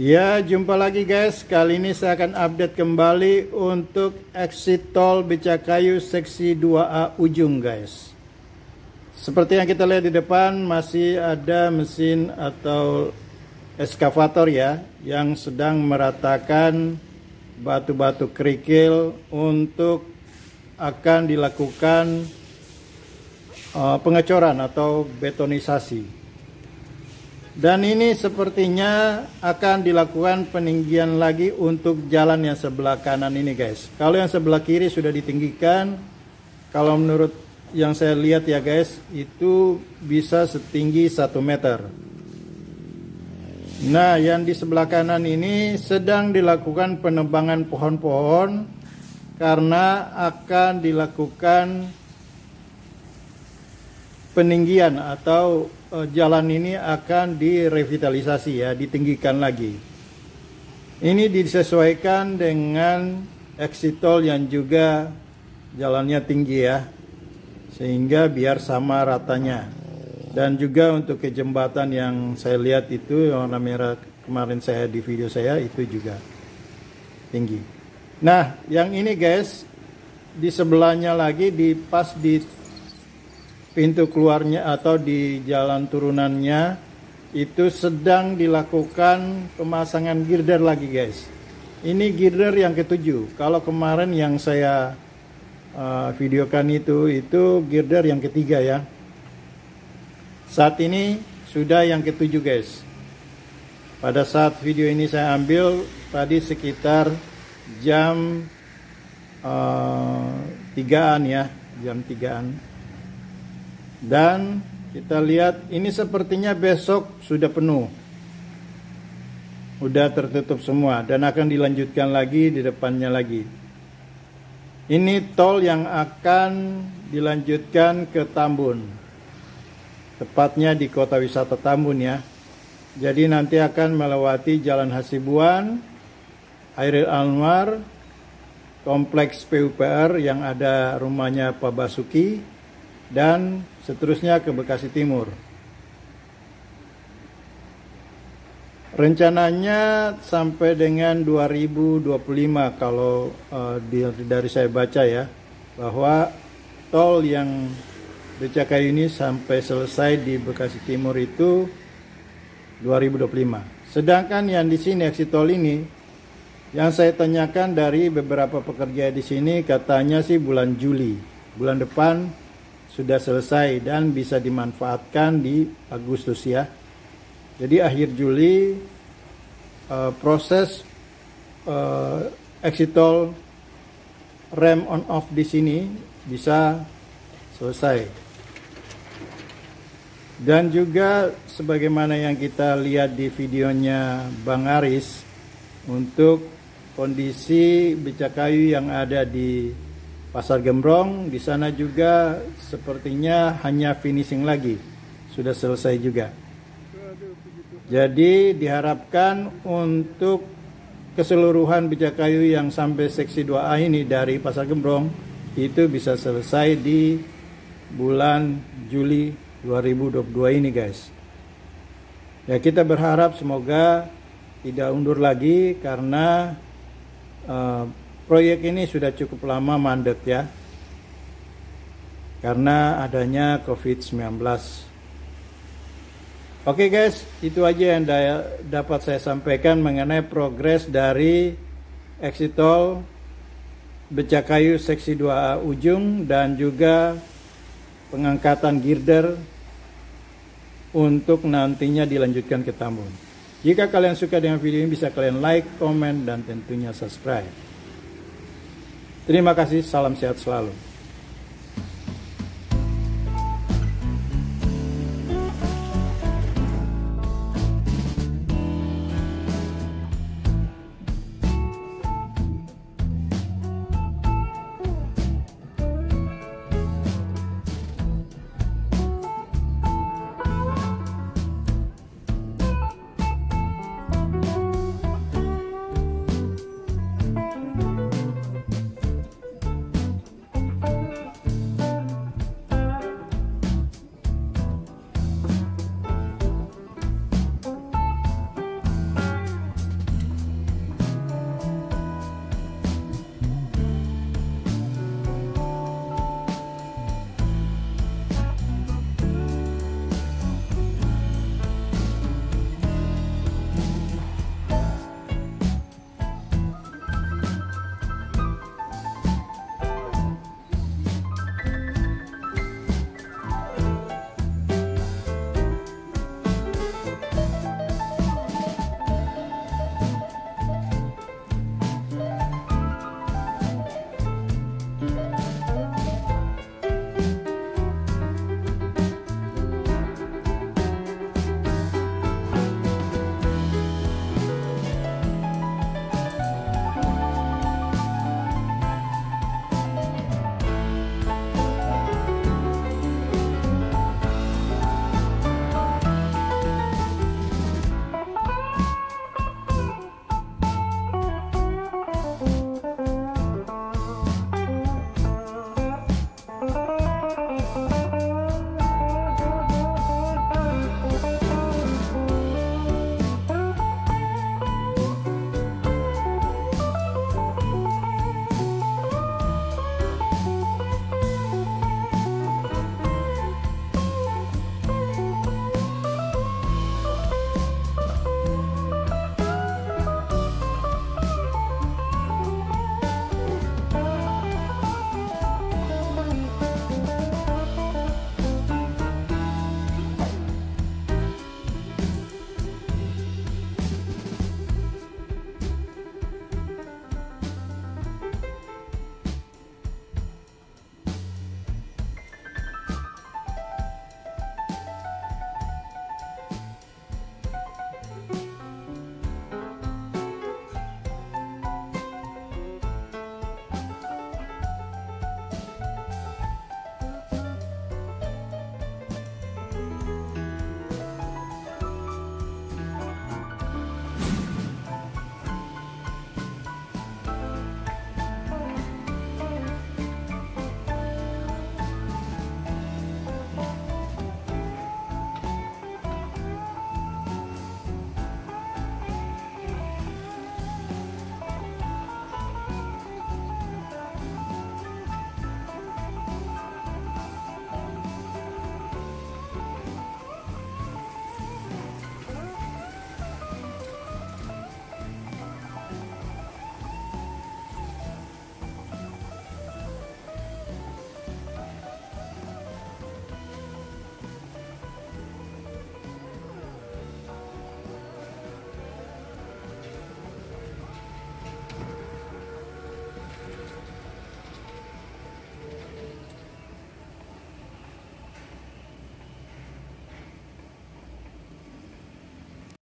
Ya, jumpa lagi guys. Kali ini saya akan update kembali untuk exit tol Becakayu seksi 2A ujung guys. Seperti yang kita lihat di depan masih ada mesin atau eskavator ya yang sedang meratakan batu-batu kerikil untuk akan dilakukan uh, pengecoran atau betonisasi. Dan ini sepertinya akan dilakukan peninggian lagi untuk jalan yang sebelah kanan ini guys. Kalau yang sebelah kiri sudah ditinggikan, kalau menurut yang saya lihat ya guys, itu bisa setinggi 1 meter. Nah yang di sebelah kanan ini sedang dilakukan penebangan pohon-pohon karena akan dilakukan peninggian atau uh, jalan ini akan direvitalisasi ya, ditinggikan lagi. Ini disesuaikan dengan exit tol yang juga jalannya tinggi ya. Sehingga biar sama ratanya. Dan juga untuk ke jembatan yang saya lihat itu warna merah kemarin saya di video saya itu juga tinggi. Nah, yang ini guys di sebelahnya lagi di pas di pintu keluarnya atau di jalan turunannya itu sedang dilakukan pemasangan girder lagi guys. Ini girder yang ketujuh. Kalau kemarin yang saya uh, videokan itu itu girder yang ketiga ya. Saat ini sudah yang ketujuh guys. Pada saat video ini saya ambil tadi sekitar jam uh, tigaan ya. Jam tigaan dan kita lihat ini sepertinya besok sudah penuh. Sudah tertutup semua dan akan dilanjutkan lagi di depannya lagi. Ini tol yang akan dilanjutkan ke Tambun. Tepatnya di kota wisata Tambun ya. Jadi nanti akan melewati Jalan Hasibuan, Airil Anwar, Kompleks PUPR yang ada rumahnya Pak Basuki, dan seterusnya ke Bekasi Timur. Rencananya sampai dengan 2025 kalau uh, dari saya baca ya bahwa tol yang Becakayu ini sampai selesai di Bekasi Timur itu 2025. Sedangkan yang di sini exit tol ini yang saya tanyakan dari beberapa pekerja di sini katanya sih bulan Juli, bulan depan sudah selesai dan bisa dimanfaatkan di Agustus ya. Jadi akhir Juli uh, proses uh, exit tol rem on off di sini bisa selesai. Dan juga sebagaimana yang kita lihat di videonya Bang Aris untuk kondisi becak kayu yang ada di Pasar Gembrong di sana juga sepertinya hanya finishing lagi. Sudah selesai juga. Jadi diharapkan untuk keseluruhan bijak kayu yang sampai seksi 2A ini dari Pasar Gembrong itu bisa selesai di bulan Juli 2022 ini guys. Ya kita berharap semoga tidak undur lagi karena uh, proyek ini sudah cukup lama mandek ya karena adanya COVID-19 Oke guys, itu aja yang dapat saya sampaikan mengenai progres dari exit tol Becakayu seksi 2A ujung dan juga pengangkatan girder untuk nantinya dilanjutkan ke Tambun. Jika kalian suka dengan video ini bisa kalian like, komen, dan tentunya subscribe. Terima kasih, salam sehat selalu.